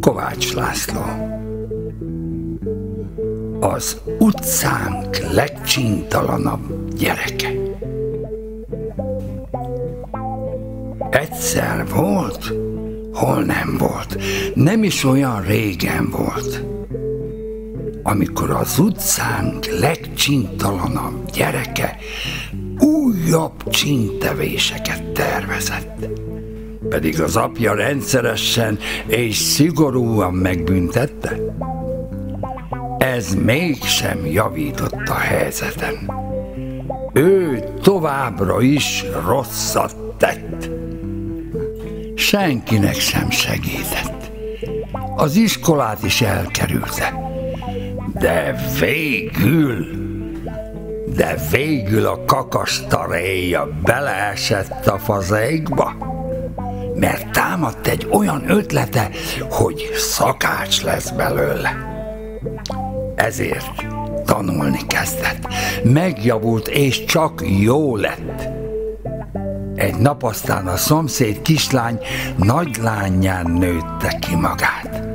Kovács László. Az utcánk legcsintalanabb gyereke. Egyszer volt, hol nem volt, nem is olyan régen volt. Amikor az utcánk legcsintalanabb gyereke újabb csintevéseket tervezett. Pedig az apja rendszeresen és szigorúan megbüntette. Ez mégsem javított a helyzeten. Ő továbbra is rosszat tett. Senkinek sem segített. Az iskolát is elkerülte de végül, de végül a kakasztaréja beleesett a fazékba, mert támadt egy olyan ötlete, hogy szakács lesz belőle. Ezért tanulni kezdett, megjavult és csak jó lett. Egy nap aztán a szomszéd kislány nagylányán nőtte ki magát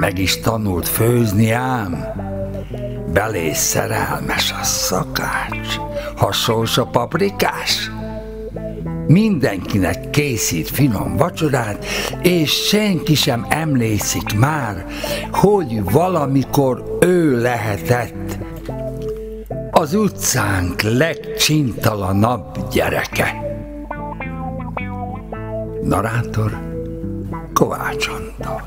meg is tanult főzni ám. Belé szerelmes a szakács, hasonlós a paprikás. Mindenkinek készít finom vacsorát, és senki sem emlékszik már, hogy valamikor ő lehetett az utcánk legcsintalanabb gyereke. Narátor Kovács Antal